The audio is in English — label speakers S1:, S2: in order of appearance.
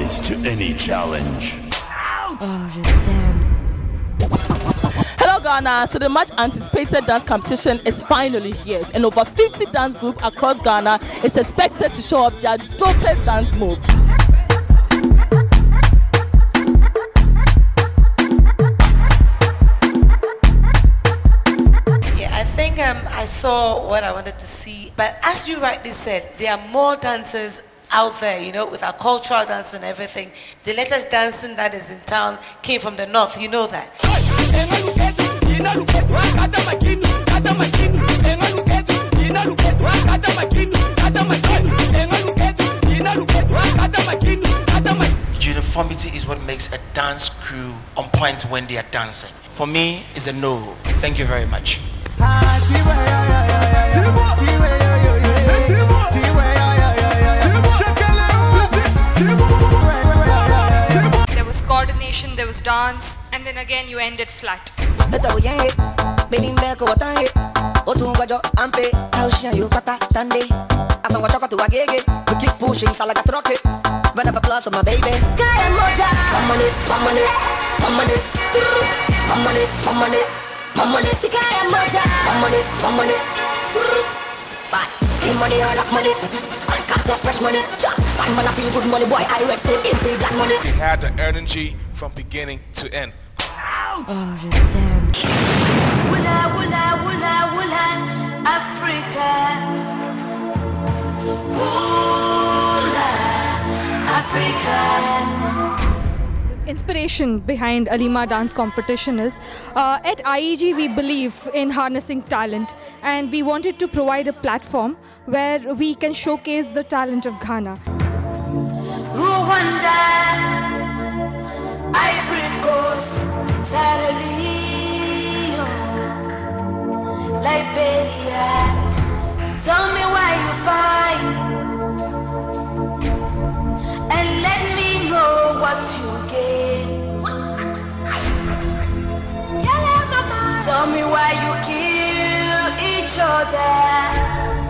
S1: rise to any challenge.
S2: Hello Ghana, so the much anticipated dance competition is finally here and over 50 dance groups across Ghana is expected to show up their dopest dance move.
S3: Yeah, I think um, I saw what I wanted to see. But as you rightly said, there are more dancers out there, you know, with our cultural dance and everything. The latest dancing that is in town came from the north, you know that.
S4: Uniformity is what makes a dance crew on point when they are dancing. For me, it's a no. Thank you very much.
S5: Coordination, there was dance, and then again you ended flat.
S6: Keep pushing, so like a truck it. Whenever plus on my baby. But money or lack money. I got the fresh money. I'm gonna feel good money, boy. I went to in free black money.
S7: He had the energy from beginning to end.
S6: Wula, wula, wula, wula, Africa. Wula, Africa.
S5: Inspiration behind Alema dance competition is uh, at IEG we believe in harnessing talent and we wanted to provide a platform where we can showcase the talent of Ghana.
S6: Rwanda, Tell me why you kill each other.